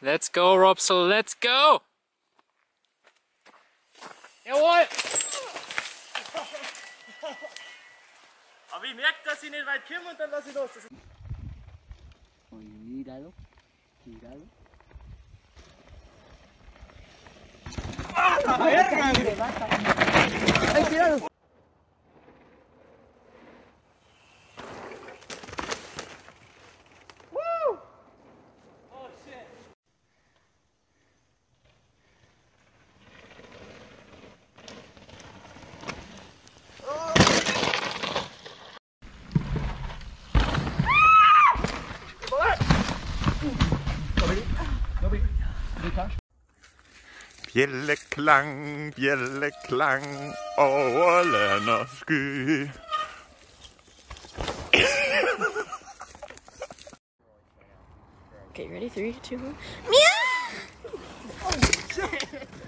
Let's go, Robsel, let's go! Jawohl! Aber ich merke, dass ich nicht weit komme und dann lasse ich los. Das Cuidado. Cuidado. ¡Ay, cuidado! Bjelleklang, bjelleklang over land og sky. Okay, ready? Three, two, one. Oh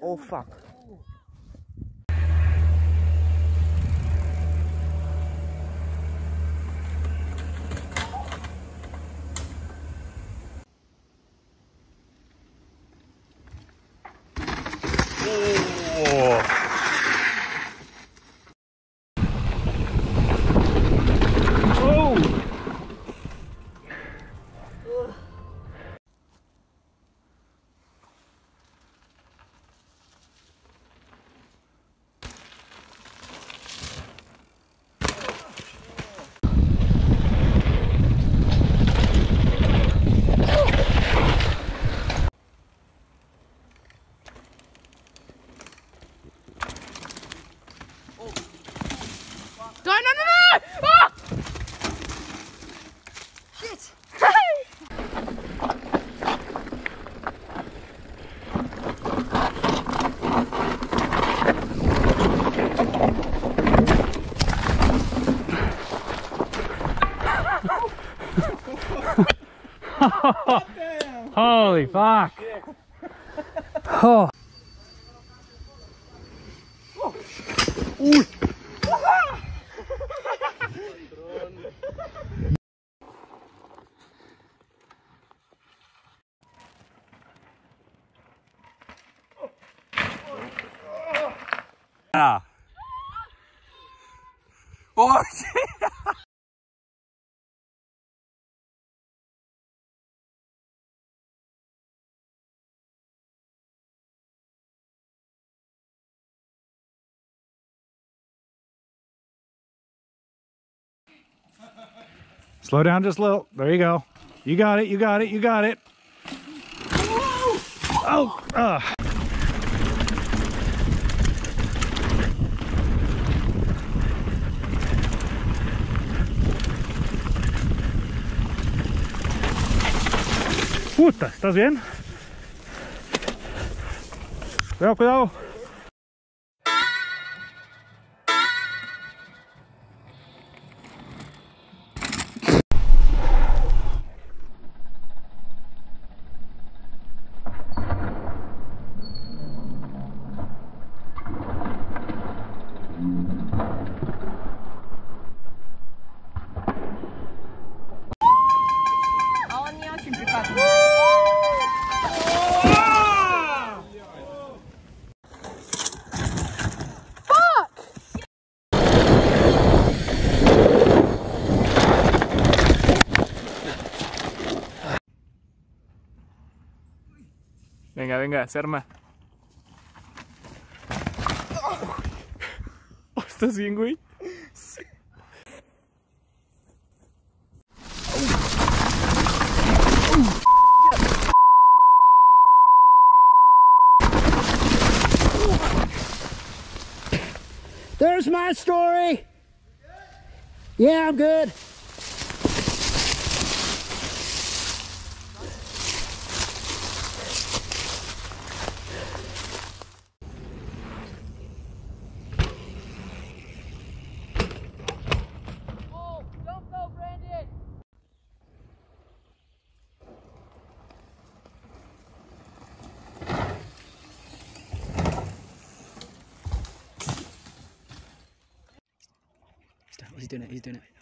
Oh fuck. Oh. Holy fuck! Oh. Ah. Oh shit! Slow down just a little. There you go. You got it. You got it. You got it. Oh, uh. Puta, ¿estás bien? Cuidado, cuidado. Venga, venga, se arma. Oh, ¿Estás bien, güey? There's my story. Yeah, I'm good. He's doing it. He's doing it.